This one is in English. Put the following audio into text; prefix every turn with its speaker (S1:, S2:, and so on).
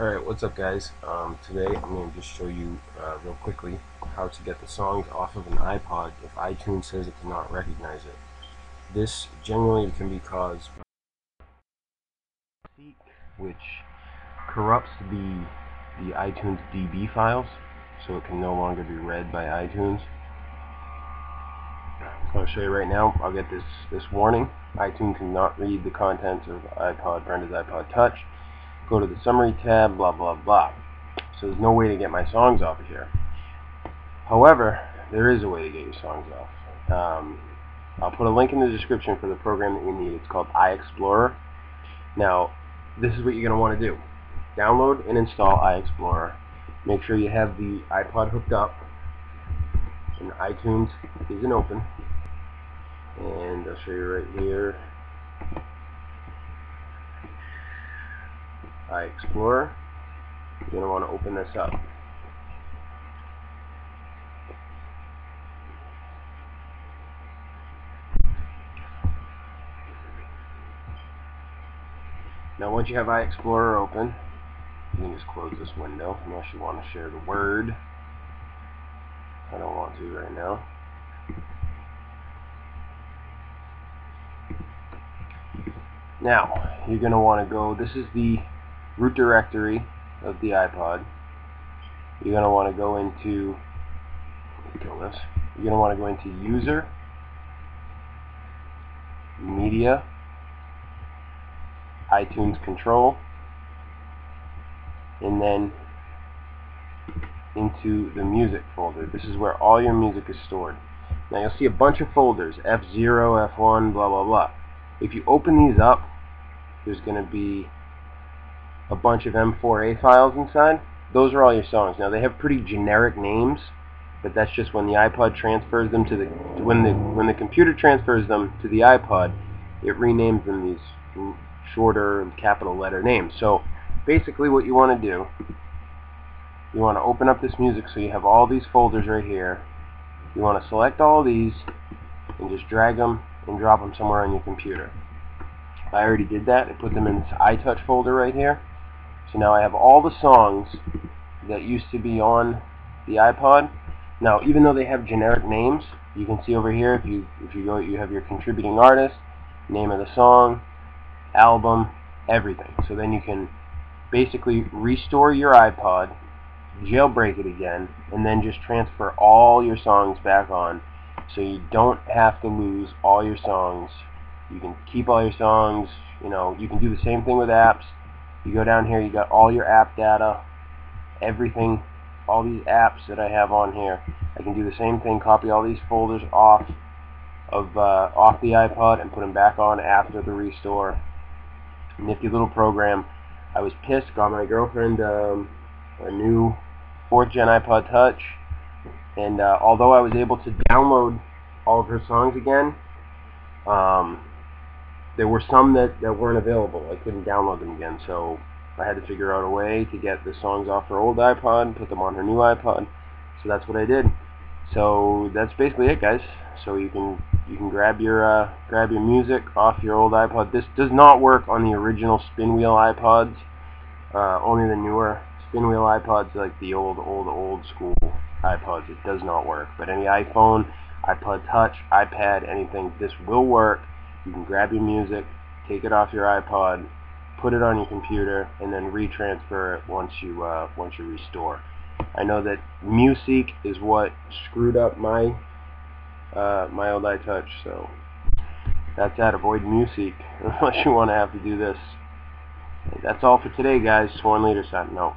S1: Alright, what's up guys? Um, today I'm going to just show you uh, real quickly how to get the songs off of an iPod if iTunes says it cannot recognize it. This generally can be caused by which corrupts the, the iTunes DB files so it can no longer be read by iTunes. I'll show you right now. I'll get this, this warning. iTunes cannot read the contents of iPod, Brenda's iPod Touch go to the summary tab, blah, blah, blah. So there's no way to get my songs off of here. However, there is a way to get your songs off. Um, I'll put a link in the description for the program that you need. It's called iExplorer. Now, this is what you're going to want to do. Download and install iExplorer. Make sure you have the iPod hooked up and iTunes isn't open. And I'll show you right here. iExplorer. You're going to want to open this up. Now once you have iExplorer open, you can just close this window unless you want to share the word. I don't want to right now. Now, you're going to want to go, this is the root directory of the iPod. You're going to want to go into, kill this, you're going to want to go into User, Media, iTunes Control, and then into the music folder. This is where all your music is stored. Now you'll see a bunch of folders, F0, F1, blah, blah, blah. If you open these up, there's going to be a bunch of M4A files inside. Those are all your songs. Now they have pretty generic names, but that's just when the iPod transfers them to the when the when the computer transfers them to the iPod, it renames them these shorter capital letter names. So basically what you want to do, you want to open up this music so you have all these folders right here. You want to select all these and just drag them and drop them somewhere on your computer. I already did that. I put them in this iTouch folder right here. So now I have all the songs that used to be on the iPod. Now, even though they have generic names, you can see over here, if you if you go, you have your contributing artist, name of the song, album, everything. So then you can basically restore your iPod, jailbreak it again, and then just transfer all your songs back on so you don't have to lose all your songs. You can keep all your songs, you know, you can do the same thing with apps. You go down here, you got all your app data, everything, all these apps that I have on here. I can do the same thing, copy all these folders off of uh, off the iPod and put them back on after the restore. Nifty little program. I was pissed, got my girlfriend um, a new 4th gen iPod Touch, and uh, although I was able to download all of her songs again, um, there were some that, that weren't available. I couldn't download them again, so I had to figure out a way to get the songs off her old iPod, put them on her new iPod. So that's what I did. So that's basically it, guys. So you can you can grab your uh, grab your music off your old iPod. This does not work on the original spin wheel iPods. Uh, only the newer spin wheel iPods, like the old old old school iPods, it does not work. But any iPhone, iPod Touch, iPad, anything, this will work. You can grab your music, take it off your iPod, put it on your computer, and then retransfer it once you uh, once you restore. I know that MewSeek is what screwed up my uh, my old iTouch, so that's that. Avoid MewSeek unless you want to have to do this. That's all for today, guys. Sworn Leader signing out.